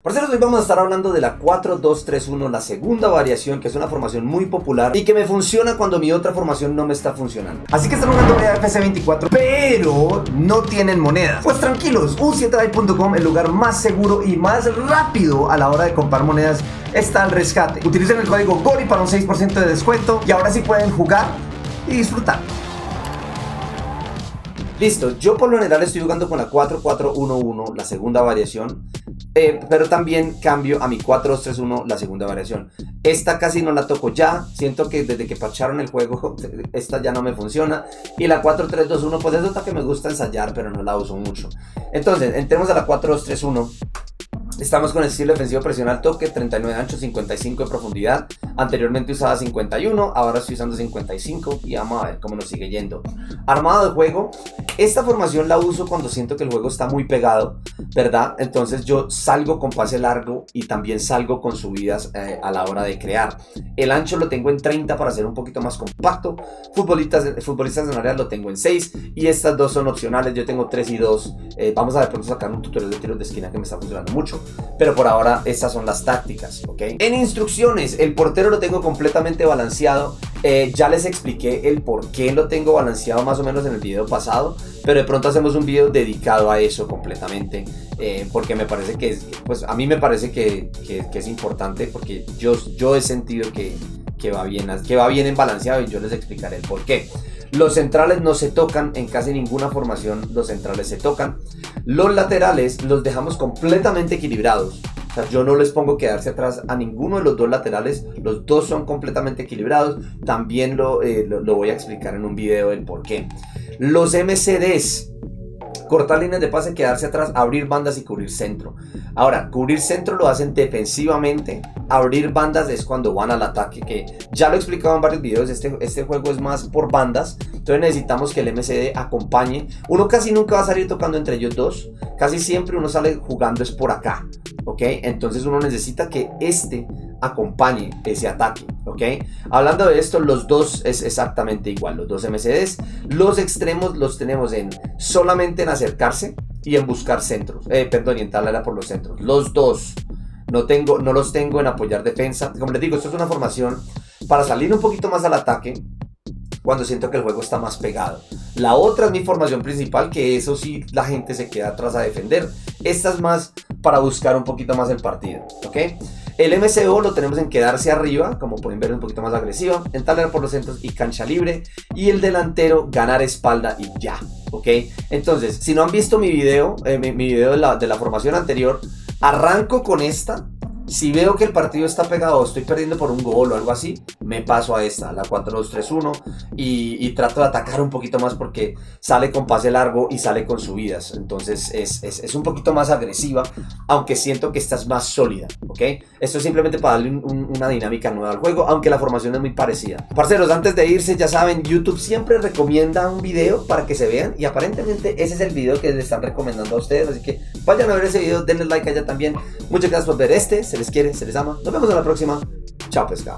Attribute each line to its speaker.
Speaker 1: Parceros, hoy vamos a estar hablando de la 4-2-3-1, la segunda variación, que es una formación muy popular y que me funciona cuando mi otra formación no me está funcionando. Así que están jugando FC 24, pero no tienen monedas. Pues tranquilos, u7buy.com, el lugar más seguro y más rápido a la hora de comprar monedas, está al rescate. Utilicen el código GORI para un 6% de descuento y ahora sí pueden jugar y disfrutar. Listo, yo por lo general estoy jugando con la 4-4-1-1, la segunda variación, eh, pero también cambio a mi 4-2-3-1, la segunda variación. Esta casi no la toco ya, siento que desde que parcharon el juego, esta ya no me funciona. Y la 4-3-2-1, pues es otra que me gusta ensayar, pero no la uso mucho. Entonces, entremos a la 4-2-3-1. Estamos con el estilo defensivo presión al toque, 39 de ancho, 55 de profundidad. Anteriormente usaba 51, ahora estoy usando 55 y vamos a ver cómo nos sigue yendo. Armado de juego, esta formación la uso cuando siento que el juego está muy pegado, ¿verdad? Entonces yo salgo con pase largo y también salgo con subidas eh, a la hora de crear. El ancho lo tengo en 30 para ser un poquito más compacto. Futbolistas, futbolistas en área lo tengo en 6 y estas dos son opcionales. Yo tengo 3 y 2. Eh, vamos a ver pronto sacar un tutorial de tiros de esquina que me está funcionando mucho. Pero por ahora estas son las tácticas, ¿ok? En instrucciones, el portero lo tengo completamente balanceado. Eh, ya les expliqué el por qué lo tengo balanceado más o menos en el video pasado. Pero de pronto hacemos un video dedicado a eso completamente. Eh, porque me parece que, pues a mí me parece que, que, es importante porque yo, yo he sentido que, que, va bien, que va bien en balanceado y yo les explicaré el por qué. Los centrales no se tocan, en casi ninguna formación los centrales se tocan. Los laterales los dejamos completamente equilibrados. Yo no les pongo quedarse atrás a ninguno de los dos laterales. Los dos son completamente equilibrados. También lo, eh, lo voy a explicar en un video el por qué. Los MCDs cortar líneas de pase, quedarse atrás, abrir bandas y cubrir centro. Ahora, cubrir centro lo hacen defensivamente, abrir bandas es cuando van al ataque, que ya lo he explicado en varios videos, este, este juego es más por bandas, entonces necesitamos que el MCD acompañe. Uno casi nunca va a salir tocando entre ellos dos, casi siempre uno sale jugando es por acá, ¿ok? Entonces uno necesita que este acompañe ese ataque, ¿ok? Hablando de esto, los dos es exactamente igual, los dos MCDs. Los extremos los tenemos en solamente en acercarse y en buscar centros, eh, perdón, y en talar por los centros. Los dos no, tengo, no los tengo en apoyar defensa. Como les digo, esto es una formación para salir un poquito más al ataque cuando siento que el juego está más pegado. La otra es mi formación principal, que eso sí la gente se queda atrás a defender. Esta es más para buscar un poquito más el partido, ¿ok? El MCO lo tenemos en quedarse arriba, como pueden ver un poquito más agresiva, en taler por los centros y cancha libre. Y el delantero ganar espalda y ya, ¿ok? Entonces, si no han visto mi video, eh, mi, video de la, de la formación anterior, arranco con esta si veo que el partido está pegado, estoy perdiendo por un gol o algo así, me paso a esta, la 4-2-3-1, y, trato de atacar un poquito más porque sale con pase largo y sale con subidas. Entonces es, un poquito más agresiva, aunque siento que esta es más sólida, ¿ok? Esto es simplemente para darle una dinámica nueva al juego, aunque la formación es muy parecida. Parceros, antes de irse, ya saben, YouTube siempre recomienda un video para que se vean, y aparentemente ese es el video que les están recomendando a ustedes, así que vayan a ver ese video, denle like allá también. Muchas gracias por ver este se les quiere, se les ama. Nos vemos en la próxima. Chao pescado.